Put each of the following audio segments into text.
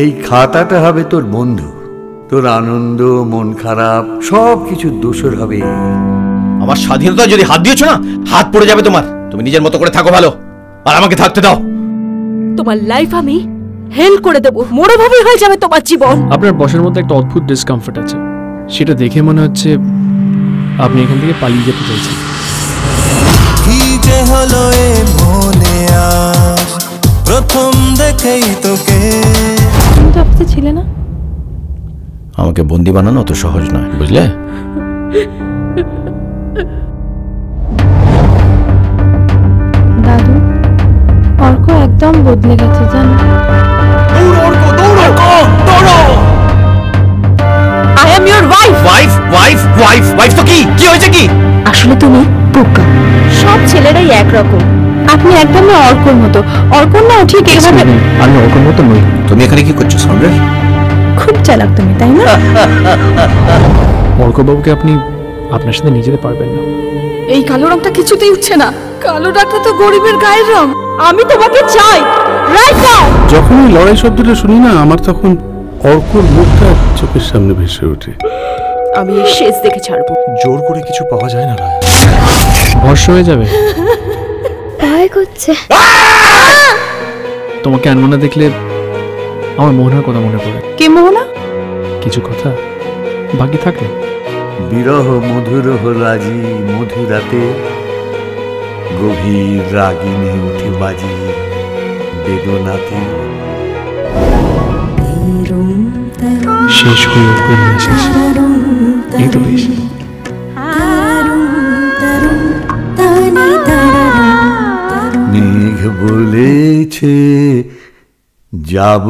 এই খাতাটা হবে তোর বন্ধু। তোর আনন্দ মন খারাপ সব কিছুর দোষর হবে। আমার স্বাধীনতা যদি হাত দিয়েছ না হাত পড়ে যাবে তোমার। তুমি নিজের মতো করে থাকো ভালো। আর আমাকে থাকতে দাও। তোমার লাইফ আমি হেল করে দেবো। মোড়ভাবে হয়ে যাবে তোমার জীবন। আপনার বসের মধ্যে একটা অদ্ভুত ডিসকমফর্ট আছে। সেটা দেখে মনে হচ্ছে আপনি এখান থেকে পালিয়ে যেতে চাইছেন। কি যে হলো এ মনে আজ? প্রথম দেখেই তোকে আমাকে বন্দি বানানো অত সহজ নয় বুঝলে? দাদু অর্ক একদম বদলে গেছে জানো? I am your wife wife wife wife wife তো কি? কি হয়েছে কি? আসলে তুমি বোকা। সব ছেলেরাই একরকম। আপনি একদম না অর্কর মতো। অর্কর না ঠিক এভাবে আমি ওরকম মতো নই। তুমি এখানে কি করছ সম্রাট খুব চালাক তুমি তাই না? অর্কবাবুকে আপনি আপনার সাথে নিয়ে যেতে পারবেন না। এই কালো রংটা কিছুতেই উঠছে না। কালো রংটা তো গরিবের গায়ের রং। আমি তোমাকে চাই। রাইট নাও যখন এই লড়াই শব্দটা শুনি না আমার তখন অর্কর মুখটা চোখের সামনে ভেসে ওঠে। আমি এই শেষ দেখে ছাড়বো। জোর করে কিছু পাওয়া যায় না রায়। ভরসা হয়ে যাবে। ভয় করছে। তোমাকে আনমনা দেখলে আমার মোহনার কথা মনে পড়ে। কে মোহনা? কিছু কথা বাকি থাকে বিরহ মধুর রাজি মধুরাতে গভীর রাগিনী উঠে বাজি বেদনাতে। শেষ হয়ে নিয়ে এই তো বেশ। মেঘ বলেছে যাব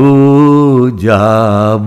যাব